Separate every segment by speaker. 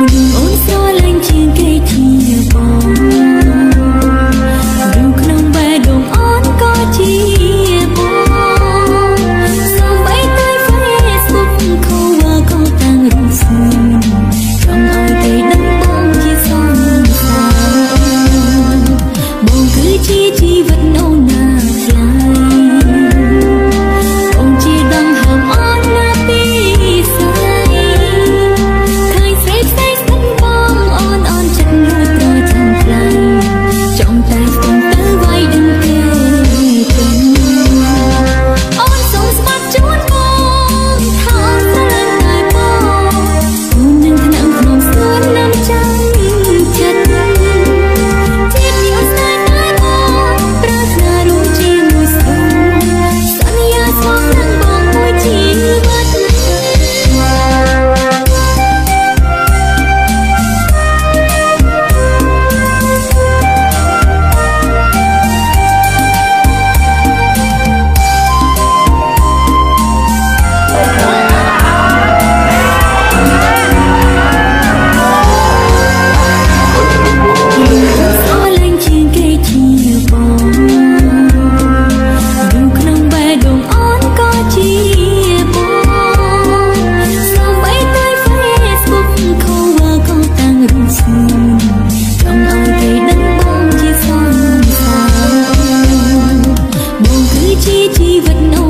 Speaker 1: mình ôm gió lanh trên kề. ជាជីវិតនោះ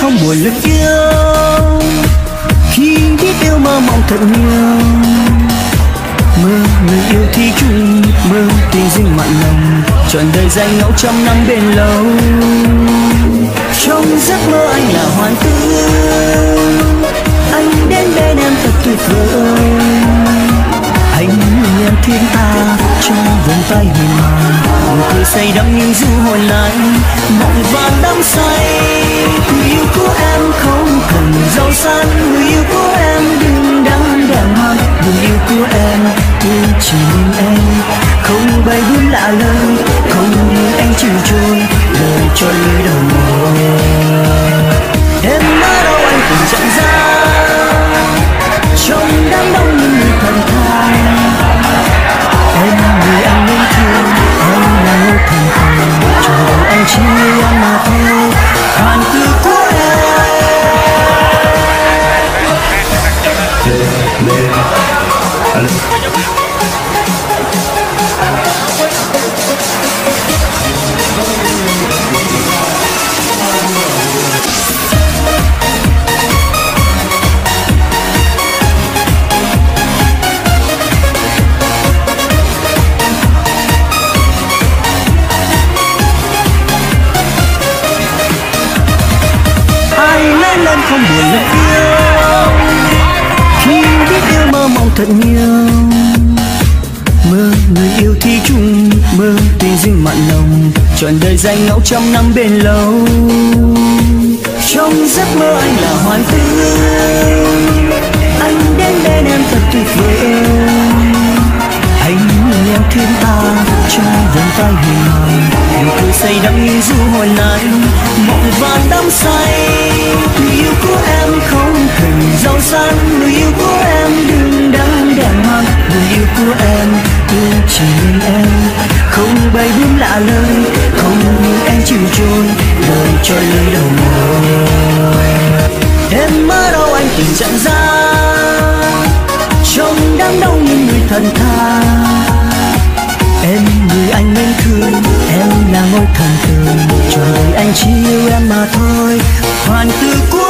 Speaker 2: không buồn lẫn yêu. Khi biết yêu mơ mộng thật nhiều, mơ người yêu thì chung mơ tình duyên mặn lòng trọn đời danh ngẫu trăm năm bên lâu. Trong giấc mơ anh là hoàng tử anh đến bên em thật tuyệt vời. Anh như em thiên ta trong vòng tay huyền hoàng nụ cười say đắm nhưng du hồn lại, mộng vàng đắm say. Người yêu của em không cần giàu sang, người yêu của em đừng đắn đàng hoàng người yêu của em tôi chỉ mình em, không bay bướm lạ lời, không như anh chịu trôi lời cho lưới đầu môi em ở mơ, người yêu thi chung mơ tình duyên mặn nồng, trọn đời danh ngẫu trăm năm bên lâu. Trong giấc mơ anh là hoàng tử anh đến bên em thật tuyệt vời. Anh như em thiên ta trong vòng tay huyền hài nụ cười say đắm như du hồi anh mộng và đắm say. Người yêu của em không cần giàu sang, người yêu của em đừng đắn đàng hoàng người yêu của em chỉ mình em. Không bay bướm lạ lời, không như em chịu trôi đời cho lấy đầu môi em mơ đâu anh tìm chẳng ra trong đám đông những người thần thà em người anh nên thương, em là ngôi thần tượng cho đời anh chỉ yêu em mà thôi, hoàn tư
Speaker 3: cuối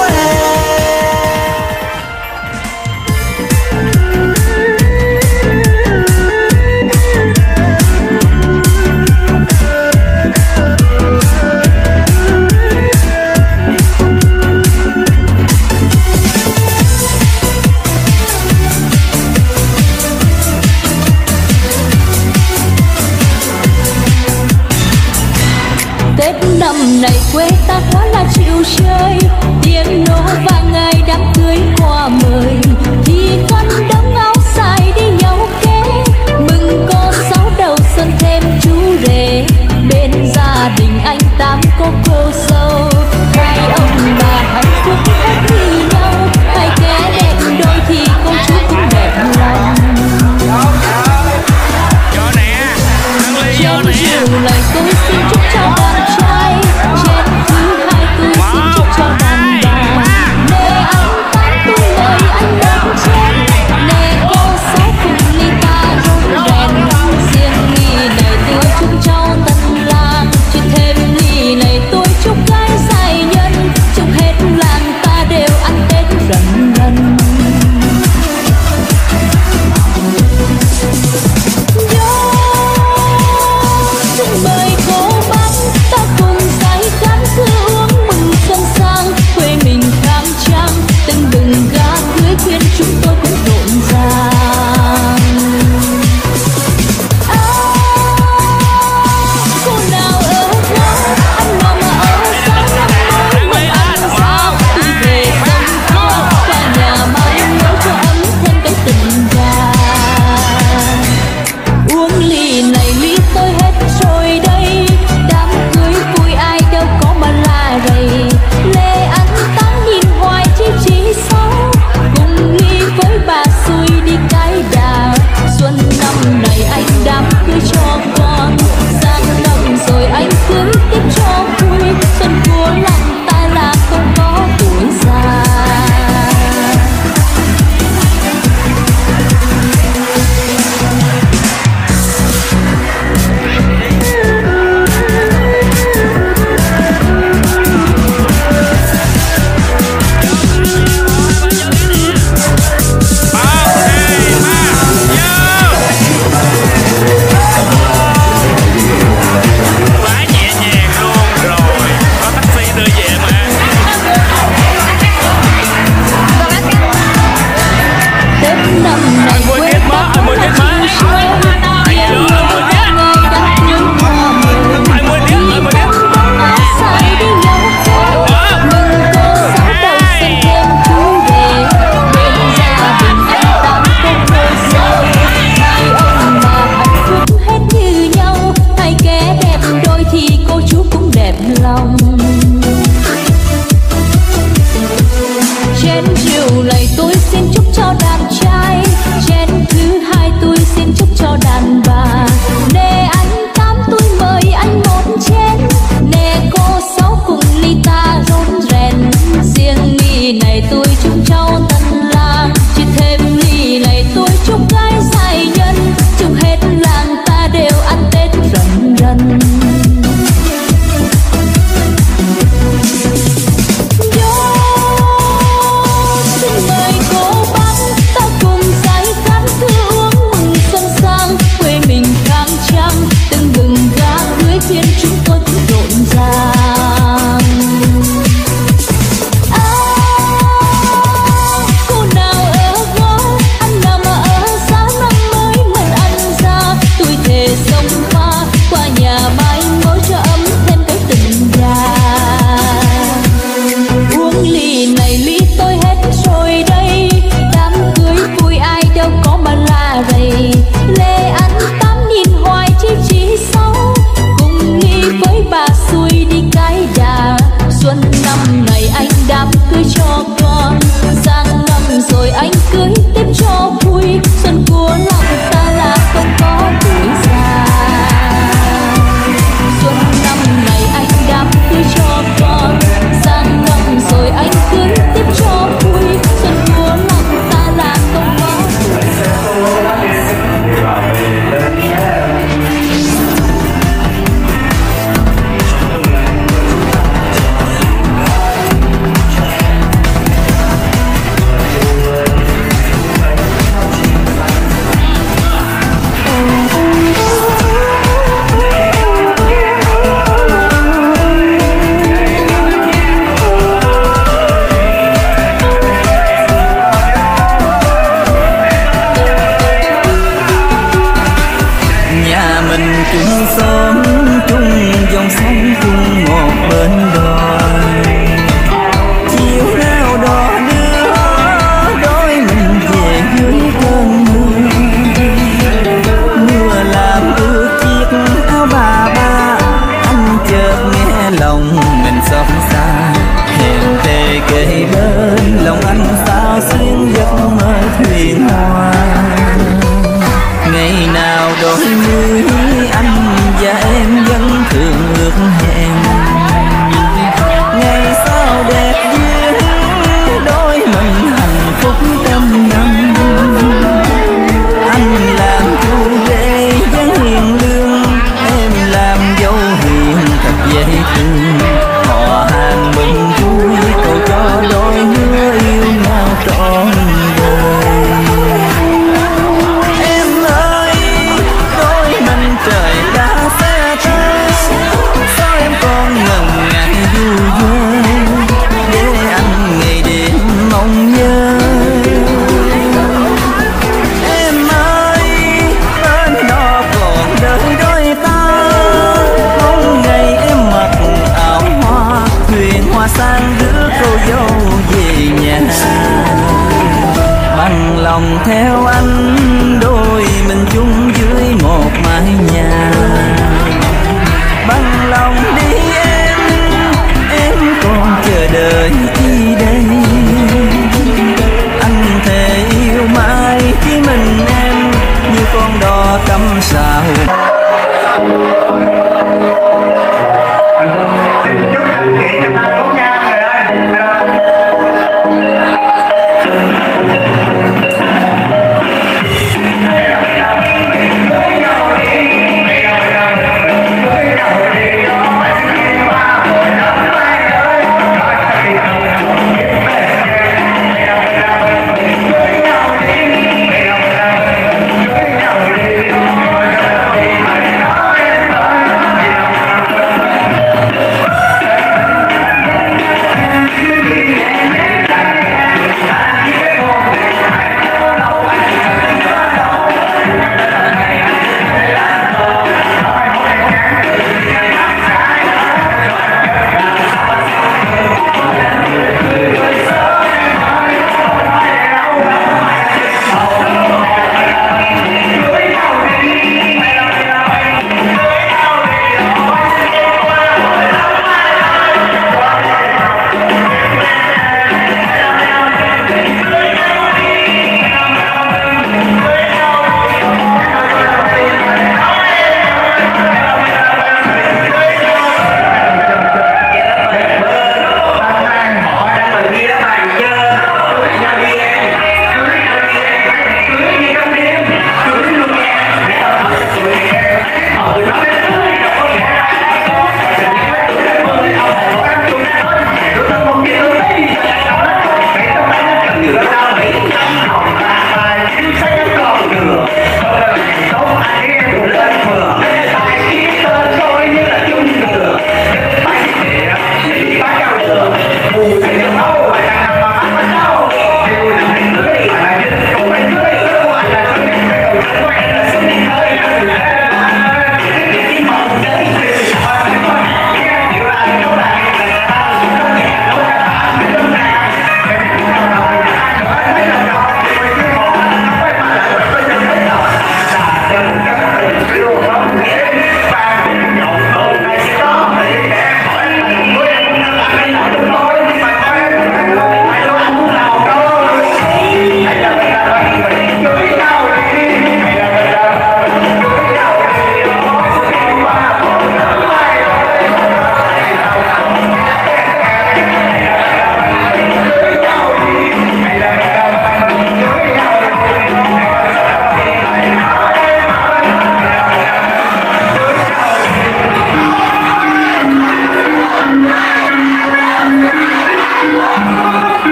Speaker 3: Yeah.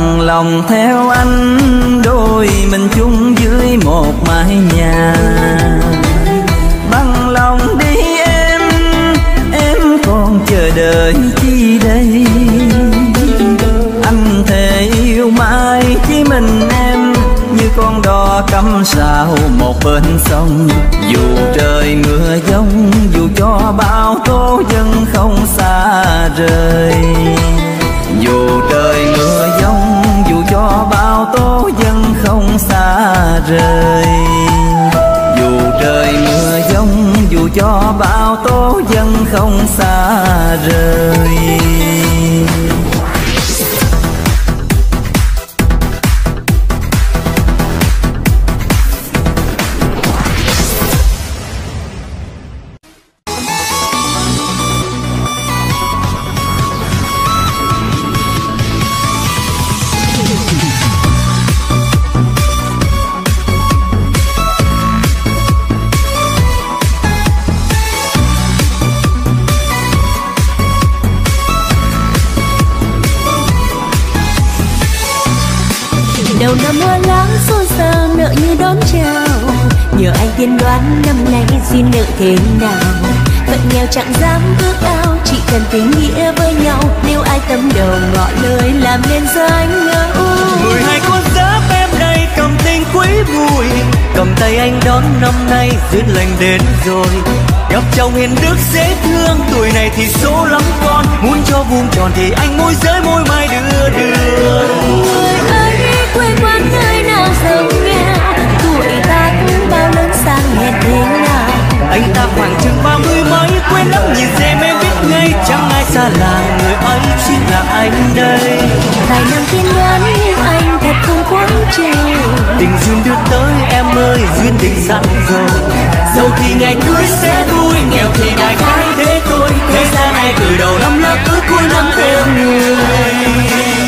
Speaker 3: Bằng lòng theo anh, đôi mình chung dưới một mái nhà. Bằng lòng đi em em còn chờ đợi chi đây? Anh thề yêu mãi chỉ mình em, như con đò cắm sao một bên sông. Dù trời mưa giông, dù cho bao tố dân không xa rời. Dù trời mưa bao tố dân không xa rời. Dù trời mưa giông, dù cho bao tố dân không xa rời.
Speaker 4: Duyên nợ thế nào phận nghèo chẳng dám ước ao chỉ cần tình nghĩa với nhau. Nếu ai tâm đầu ngỏ lời làm nên danh ngẫu.
Speaker 3: Mười hai con giáp em đây cầm tình quý mùi. Cầm tay anh đón năm nay duyên lành đến rồi. Gặp chồng hiền đức dễ thương tuổi này thì số lắm con. Muốn cho vuông tròn thì anh môi giới môi mai đưa đưa.
Speaker 4: Người ấy quê quán nơi
Speaker 3: anh ta khoảng chừng ba mươi mấy quên lắm nhìn xem em biết ngay chẳng ai xa lạ người ấy chính là anh đây.
Speaker 4: Vài năm đoán nhưng anh thật không quán chiều
Speaker 3: tình duyên đưa tới em ơi duyên định sẵn rồi. Dẫu thì ngày cưới sẽ vui nghèo thì đại khái thế thôi. Thế gian này từ đầu năm lớp tới cuối năm thêm người